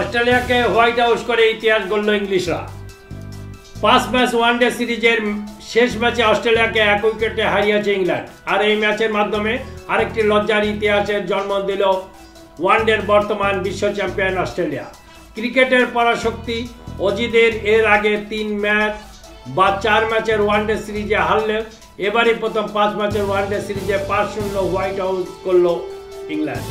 অস্ট্রেলিয়াকে white house করে ইতিহাস গড়ল ইংলিশরা। পাঁচ ম্যাচ ওয়ানডে সিরিজের শেষ ম্যাচে অস্ট্রেলিয়াকে এক উইকেটে হারিয়েছে ইংল্যান্ড। আর এই ম্যাচের মাধ্যমে আরেকটি লজ্জার ইতিহাসের জন্ম দিল ওয়ানডের বর্তমান বিশ্ব চ্যাম্পিয়ন অস্ট্রেলিয়া। ক্রিকেটের পরাশক্তি অজিদের এর আগে তিন ম্যাচ বা চার ম্যাচের ওয়ানডে সিরিজে হারলে এবারই প্রথম পাঁচ ম্যাচের ওয়ানডে সিরিজে পাঁচ শূন্য হোয়াইট হাউস করল ইংল্যান্ড।